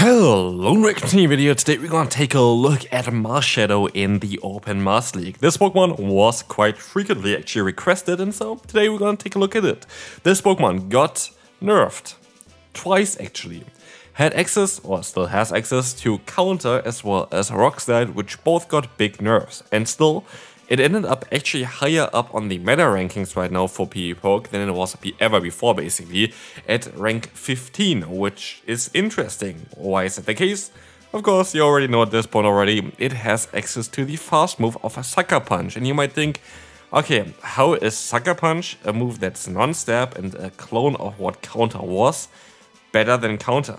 Hello, Rick video. Today we're gonna take a look at Marshadow in the Open Master League. This Pokemon was quite frequently actually requested, and so today we're gonna take a look at it. This Pokemon got nerfed. Twice actually. Had access, or still has access, to Counter as well as Rock Slide, which both got big nerfs. And still, it ended up actually higher up on the meta rankings right now for PvPoke than it was ever before, basically, at rank 15, which is interesting. Why is that the case? Of course, you already know at this point already, it has access to the fast move of a Sucker Punch, and you might think, okay, how is Sucker Punch, a move that's non-stab and a clone of what Counter was, better than Counter?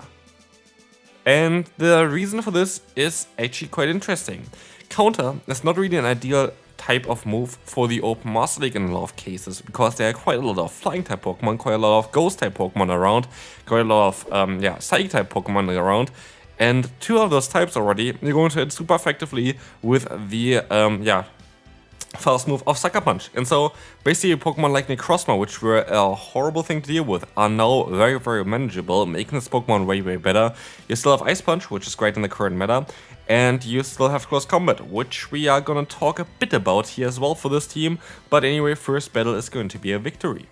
And the reason for this is actually quite interesting. Counter is not really an ideal type of move for the Open Master League in a lot of cases, because there are quite a lot of Flying type Pokemon, quite a lot of Ghost type Pokemon around, quite a lot of um, yeah Psychic type Pokemon around, and two of those types already, you're going to hit super effectively with the um, yeah fast move of Sucker Punch. And so basically Pokemon like Necrozma, which were a horrible thing to deal with, are now very, very manageable, making this Pokemon way, way better. You still have Ice Punch, which is great in the current meta, and you still have Close Combat, which we are gonna talk a bit about here as well for this team. But anyway, first battle is going to be a victory.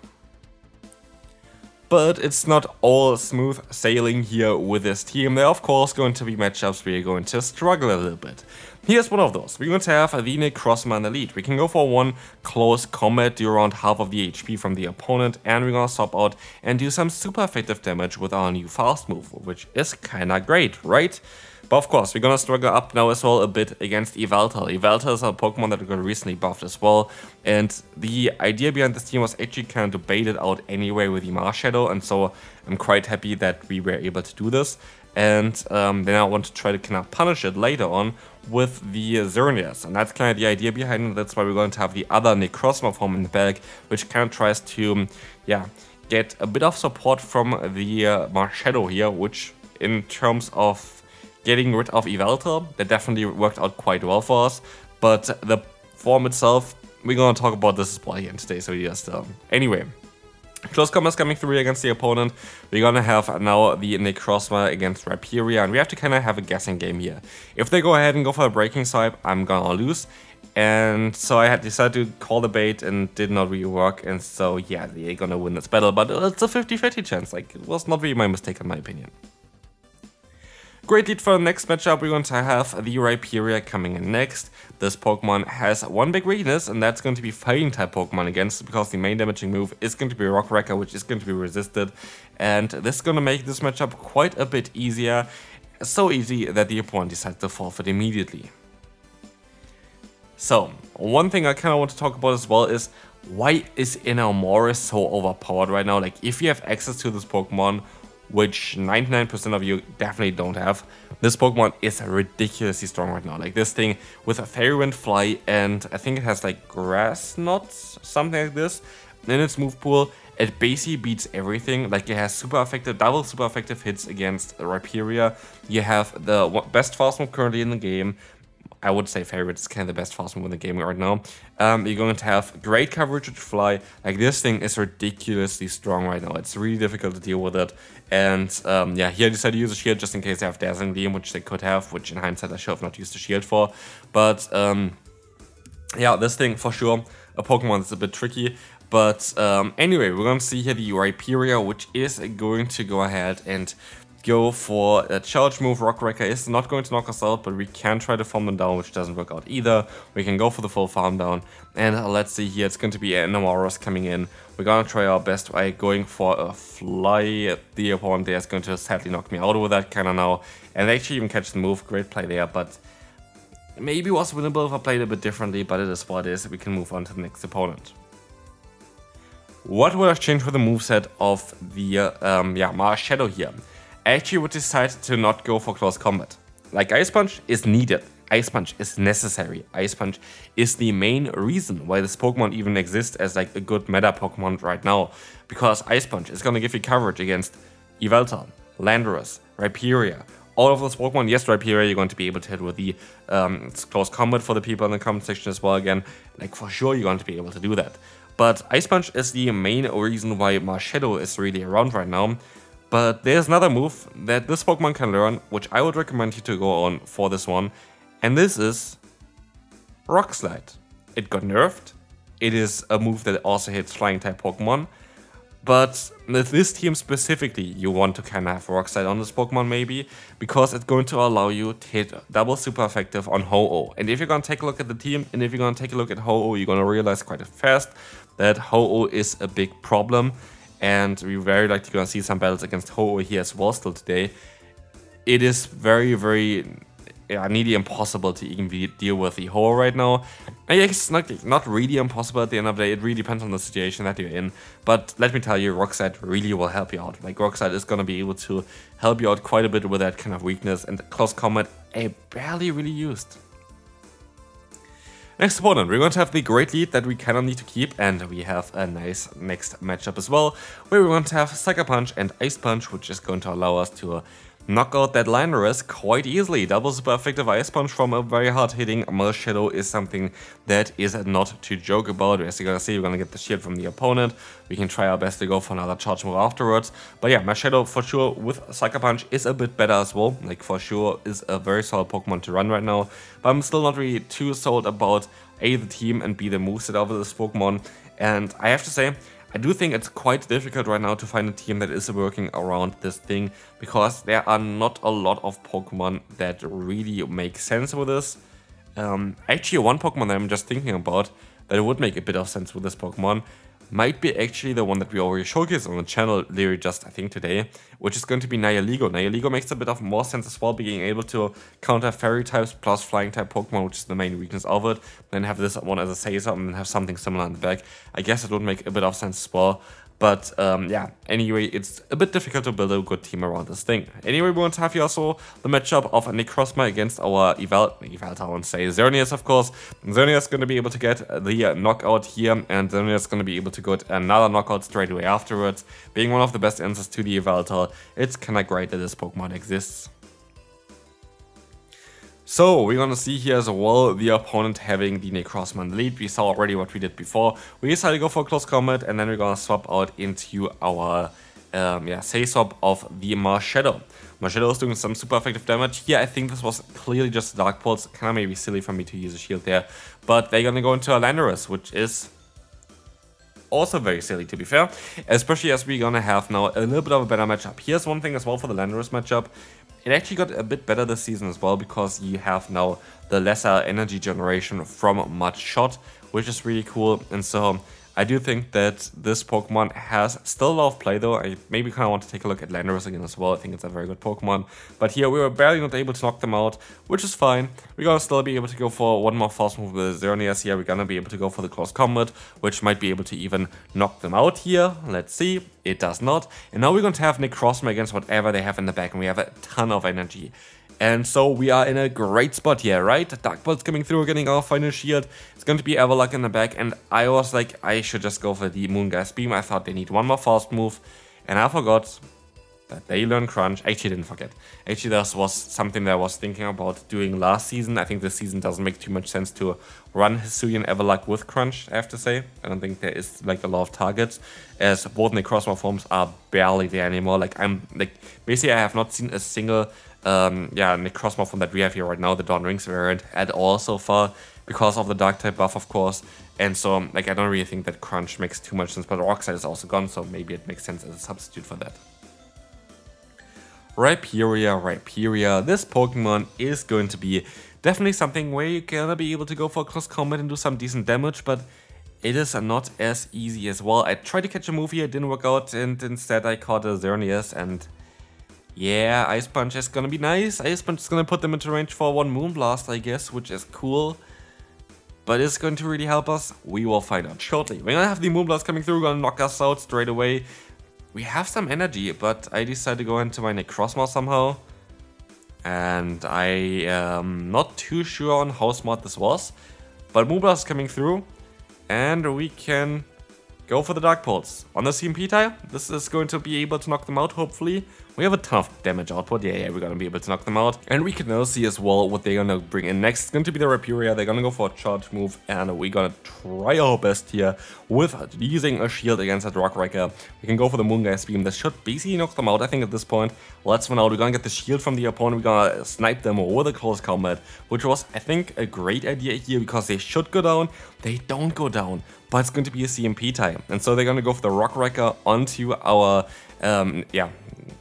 But it's not all smooth sailing here with this team. There are of course going to be matchups where you're going to struggle a little bit. Here's one of those. We're going to have a Necrozma Necrozma Elite. We can go for one close combat, do around half of the HP from the opponent, and we're going to swap out and do some super effective damage with our new fast move, which is kinda great, right? But of course, we're gonna struggle up now as well a bit against Yveltal. Yveltal is a Pokemon that got recently buffed as well, and the idea behind this team was actually kind of baited out anyway with the Marshadow, and so I'm quite happy that we were able to do this. And um, then I want to try to kind of punish it later on with the Xerneas, and that's kind of the idea behind it. That's why we're going to have the other Necrozma form in the back, which kind of tries to, yeah, get a bit of support from the uh, Marshadow here, which in terms of getting rid of Yveltal. That definitely worked out quite well for us. But the form itself, we're gonna talk about this as well here in today's video still. Anyway, Close combat coming through against the opponent. We're gonna have now the Necrozma against Rhyperior, and we have to kind of have a guessing game here. If they go ahead and go for a breaking swipe, I'm gonna lose. And so I had decided to call the bait and did not really work, and so yeah, they're gonna win this battle, but it's a 50-50 chance, like, it was not really my mistake in my opinion. Great lead for the next matchup, we're going to have the Rhyperior coming in next. This Pokemon has one big weakness, and that's going to be Fighting type Pokemon against, because the main damaging move is going to be Rock Wrecker, which is going to be resisted. And this is going to make this matchup quite a bit easier. So easy that the opponent decides to forfeit immediately. So, one thing I kind of want to talk about as well is why is Enamorus so overpowered right now? Like, if you have access to this Pokemon, which 99% of you definitely don't have. This Pokemon is ridiculously strong right now. Like this thing with a Fairy Wind Fly and I think it has like Grass Knots, something like this. In its move pool, it basically beats everything. Like it has super effective, double super effective hits against Rhyperior. You have the best fast move currently in the game. I would say favorite is kind of the best fast move in the game right now. Um, you're going to have great coverage with Fly. Like this thing is ridiculously strong right now. It's really difficult to deal with it. And um, yeah, here I decided to use a shield just in case they have Dazzling Beam, which they could have, which in hindsight I should have not used the shield for. But um, yeah, this thing for sure, a Pokemon that's a bit tricky. But um, anyway, we're going to see here the Rhyperior, which is going to go ahead and go for a charge move. Rock Wrecker is not going to knock us out, but we can try to farm them down, which doesn't work out either. We can go for the full farm down. And let's see here, it's going to be Enamorus coming in. We're gonna try our best by going for a fly. The opponent there is going to sadly knock me out with that kind of now. And actually even catch the move. Great play there, but maybe was winnable if I played a bit differently, but it is what it is. We can move on to the next opponent. What would I change with the moveset of the um, yeah, Marshadow here? Actually would decide to not go for close combat. Like Ice Punch is needed. Ice Punch is necessary. Ice Punch is the main reason why this Pokemon even exists as like a good meta Pokemon right now. Because Ice Punch is gonna give you coverage against Yveltal, Landorus, Rhyperior, all of those Pokemon. Yes, Rhyperior you're going to be able to hit with the um, close combat for the people in the comment section as well again. Like for sure you're going to be able to do that. But Ice Punch is the main reason why Marshadow is really around right now But there's another move that this Pokemon can learn, which I would recommend you to go on for this one. And this is Rock Slide. It got nerfed. It is a move that also hits flying type Pokemon. But with this team specifically, you want to kind of have Rock Slide on this Pokemon maybe, because it's going to allow you to hit double super effective on Ho-Oh. And if you're going to take a look at the team, and if you're going to take a look at Ho-Oh, you're going to realize quite fast that Ho-Oh is a big problem. And we very likely going to see some battles against Ho-Oh here as well still today. It is very, very yeah, nearly impossible to even be, deal with the Ho right now. Guess it's not, not really impossible at the end of the day, it really depends on the situation that you're in. But let me tell you, Rock Slide really will help you out. Like, Rock Slide is gonna be able to help you out quite a bit with that kind of weakness, and close combat, I barely really used. Next opponent, we're going to have the great lead that we kind of need to keep, and we have a nice next matchup as well, where we're going to have Sucker Punch and Ice Punch, which is going to allow us to knock out that Landorus quite easily. Double super effective Ice Punch from a very hard hitting Marshadow is something that is not to joke about. As you're gonna see, we're gonna get the shield from the opponent. We can try our best to go for another charge move afterwards. But yeah, Marshadow for sure with Sucker Punch is a bit better as well. Like for sure is a very solid Pokemon to run right now. But I'm still not really too sold about A, the team and B, the moveset of this Pokemon. And I have to say, I do think it's quite difficult right now to find a team that is working around this thing because there are not a lot of Pokemon that really make sense with this. Um, actually, one Pokemon that I'm just thinking about that would make a bit of sense with this Pokemon might be actually the one that we already showcased on the channel literally just I think today, which is going to be Nihilego. Nihilego makes a bit of more sense as well, being able to counter fairy types plus flying type Pokemon, which is the main weakness of it, then have this one as a Seiza and then have something similar in the back. I guess it would make a bit of sense as well. But um, yeah, anyway, it's a bit difficult to build a good team around this thing. Anyway, we want to have here also the matchup of Necrozma against our Eval, Yveltal, I won't say, Xerneas, of course. Xerneas is going to be able to get the knockout here, and Xerneas going to be able to get another knockout straight away afterwards. Being one of the best answers to the Yveltal, it's kind of great that this Pokemon exists. So we're gonna see here as well the opponent having the Necrozma lead. We saw already what we did before. We decided to go for a close combat and then we're gonna swap out into our um, yeah, safe swap of the Marshadow. Marshadow is doing some super effective damage. Here I think this was clearly just Dark Pulse. Kinda maybe silly for me to use a shield there. But they're gonna go into a Landorus, which is also very silly to be fair, especially as we're gonna have now a little bit of a better matchup. Here's one thing as well for the Landorus matchup. It actually got a bit better this season as well because you have now the lesser energy generation from Mud Shot, which is really cool. And so I do think that this Pokemon has still a lot of play though. I maybe kind of want to take a look at Landorus again as well. I think it's a very good Pokemon. But here we were barely not able to knock them out, which is fine. We're gonna still be able to go for one more fast move with Xerneas here. We're gonna be able to go for the close combat, which might be able to even knock them out here. Let's see. It does not. And now we're going to have Necrozma against whatever they have in the back, and we have a ton of energy. And so we are in a great spot here, right? Dark Pulse coming through, getting our final shield. It's going to be Avalugg in the back. And I was like, I should just go for the Moongeist Beam. I thought they need one more fast move. And I forgot that they learn Crunch. Actually, didn't forget. Actually, this was something that I was thinking about doing last season. I think this season doesn't make too much sense to run Hisuian Avalugg with Crunch, I have to say. I don't think there is like a lot of targets, as both Necrozma forms are barely there anymore. Like, I'm, like, basically I have not seen a single um, yeah, Necrozma form that we have here right now, the Dawn Wings variant, at all so far, because of the Dark type buff, of course. And so, like, I don't really think that Crunch makes too much sense, but Rock Slide is also gone, so maybe it makes sense as a substitute for that. Rhyperior, Rhyperior. This Pokemon is going to be definitely something where you're gonna be able to go for close combat and do some decent damage, but it is not as easy as well. I tried to catch a move here, it didn't work out, and instead I caught a Xerneas, and yeah, Ice Punch is gonna be nice. Ice Punch is gonna put them into range for one Moonblast, I guess, which is cool. But is going to really help us? We will find out shortly. We're gonna have the Moonblast coming through, gonna knock us out straight away. We have some energy, but I decided to go into my Necrozma somehow. And I am not too sure on how smart this was. But Moonblast coming through. And we can Go for the Dark Pulse. On the CMP tie, this is going to be able to knock them out, hopefully. We have a of damage output. Yeah, yeah, we're gonna be able to knock them out. And we can now see as well what they're gonna bring in next. It's going to be the Rhyperior. They're gonna go for a charge move, and we're gonna try our best here with using a shield against that Rock Wrecker. We can go for the Moongeist Beam. This should basically knock them out, I think, at this point. Let's find out. We're gonna get the shield from the opponent. We're gonna snipe them with a close combat, which was, I think, a great idea here because they should go down. They don't go down, but it's going to be a CMP tie. And so they're gonna go for the Rock Wrecker onto our, um, yeah,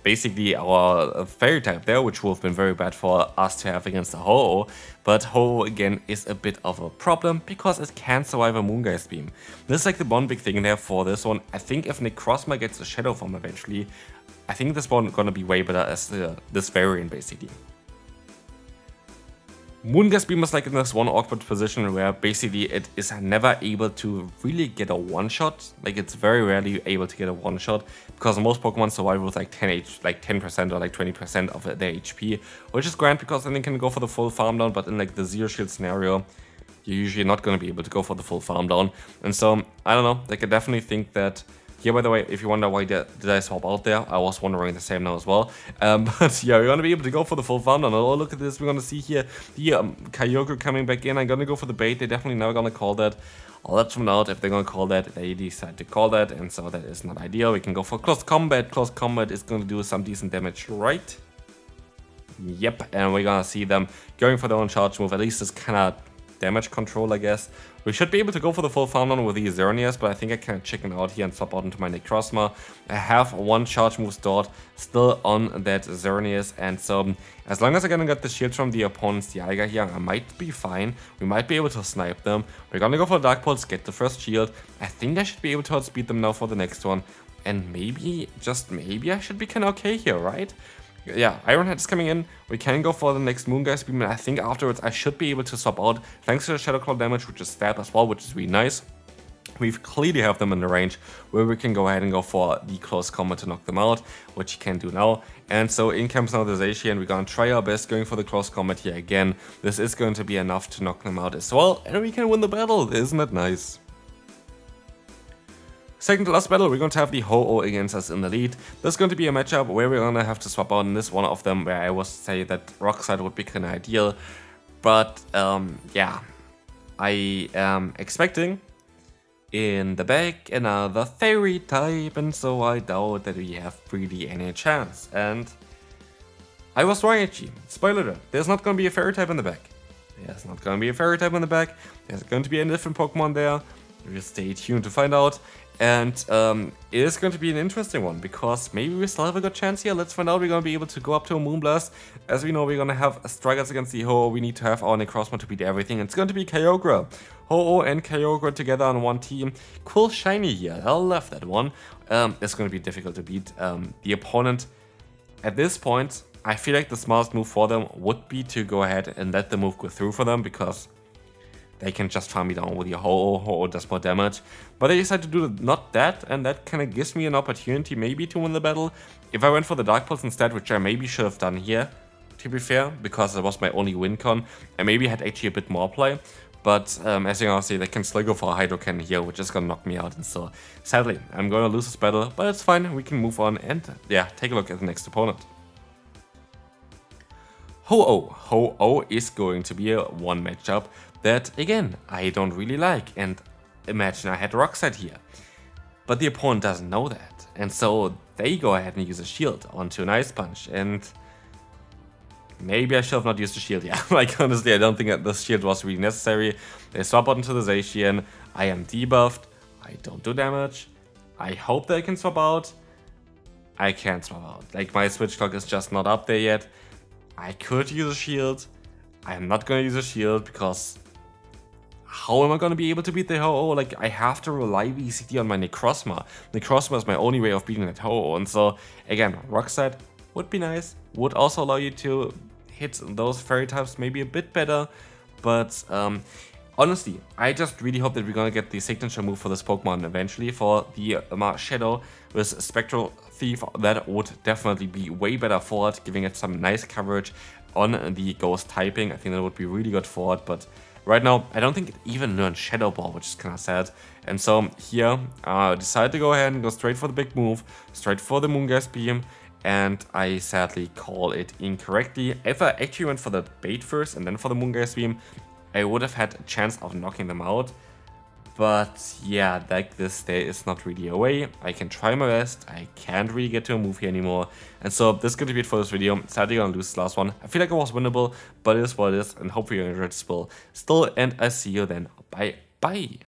basically our fairy type there, which would have been very bad for us to have against the Ho-Oh. But Ho-Oh again is a bit of a problem because it can survive a Moongeist Beam. This is like the one big thing there for this one. I think if Necrozma gets a Shadow Form eventually, I think this one gonna be way better as this variant basically. Moongeist Beam is like in this one awkward position where basically it is never able to really get a one-shot. Like it's very rarely able to get a one-shot because most Pokemon survive with like 10 H, like 10% or like 20% of their HP, which is grand because then they can go for the full farm down, but in like the zero shield scenario, you're usually not going to be able to go for the full farm down. And so, I don't know, like I definitely think that yeah, by the way, if you wonder why did, did I swap out there, I was wondering the same now as well. Um, but yeah, we're gonna be able to go for the full farm down. Oh, look at this, we're gonna see here the um, Kyogre coming back in. I'm gonna go for the bait. They're definitely never gonna call that. I'll let them out if they're gonna call that. They decide to call that, and so that is not ideal. We can go for close combat. Close combat is gonna do some decent damage, right? Yep, and we're gonna see them going for their own charge move. At least it's kind of damage control, I guess. We should be able to go for the full farm down with the Xerneas, but I think I can chicken out here and swap out into my Necrozma. I have one charge move stored still on that Xerneas, and so um, as long as I can get the shield from the opponent's Dialga here, I might be fine. We might be able to snipe them. We're gonna go for Dark Pulse, get the first shield. I think I should be able to outspeed them now for the next one. And maybe, just maybe I should be kind of okay here, right? Yeah, Ironhead is coming in. We can go for the next Moongeist Beam, and I think afterwards I should be able to swap out, thanks to the Shadow Claw damage, which is stab as well, which is really nice. We clearly have them in the range where we can go ahead and go for the close combat to knock them out, which you can do now. And so in comes now the Zacian, we're gonna try our best going for the close combat here again. This is going to be enough to knock them out as well, and we can win the battle, isn't it nice? Second to last battle, we're going to have the Ho-Oh against us in the lead. There's going to be a matchup where we're going to have to swap out in this one of them, where I was say that Rock Slide would be kind of ideal. But, um, yeah, I am expecting in the back another fairy type, and so I doubt that we have really any chance. And I was wrong actually. Spoiler alert, there's not going to be a fairy type in the back. There's not going to be a fairy type in the back. There's going to be a different Pokemon there. We'll stay tuned to find out. And um, it is going to be an interesting one because maybe we still have a good chance here. Let's find out. We're going to be able to go up to a Moonblast. As we know, we're going to have strikers against the Ho. We need to have our Necrozma to beat everything. It's going to be Kyogre. Ho-Oh and Kyogre together on one team. Cool shiny here. I love that one. Um, it's going to be difficult to beat. Um, the opponent, at this point, I feel like the smartest move for them would be to go ahead and let the move go through for them because they can just farm me down with your Ho-Oh, Ho-Oh does more damage. But they decided to do not that, and that kind of gives me an opportunity maybe to win the battle. If I went for the Dark Pulse instead, which I maybe should have done here, to be fair, because it was my only win con, I maybe had actually a bit more play. But um, as you can see, they can still go for a Hydro Cannon here, which is gonna knock me out. And so, sadly, I'm gonna lose this battle, but it's fine. We can move on and, yeah, take a look at the next opponent. Ho-Oh. Ho-Oh is going to be a one matchup that, again, I don't really like. And imagine I had Rock Slide here. But the opponent doesn't know that. And so they go ahead and use a shield onto an Ice Punch. And maybe I should have not used the shield. Yeah, like honestly, I don't think that this shield was really necessary. They swap onto the Zacian. I am debuffed. I don't do damage. I hope that I can swap out. I can't swap out. Like my switch clock is just not up there yet. I could use a shield. I am not gonna use a shield because how am I gonna be able to beat the Ho-Oh? Like, I have to rely basically on my Necrozma. Necrozma is my only way of beating that Ho-Oh. And so, again, Rock Slide would be nice. Would also allow you to hit those fairy types maybe a bit better. But, um, honestly, I just really hope that we're gonna get the signature move for this Pokemon eventually. For the uh, Shadow with Spectral Thief, that would definitely be way better for it, giving it some nice coverage on the Ghost typing. I think that would be really good for it, but right now I don't think it even learned Shadow Ball, which is kind of sad. And so here, I uh, decided to go ahead and go straight for the big move, straight for the Moongeist Beam, and I sadly call it incorrectly. If I actually went for the bait first and then for the Moongeist Beam, I would have had a chance of knocking them out. But yeah, like this, day is not really a way. I can try my best. I can't really get to a move here anymore. And so this is going to be it for this video. Sadly, gonna lose the last one. I feel like it was winnable, but it is what it is. And hopefully you enjoyed this build still. And I see you then. Bye. Bye.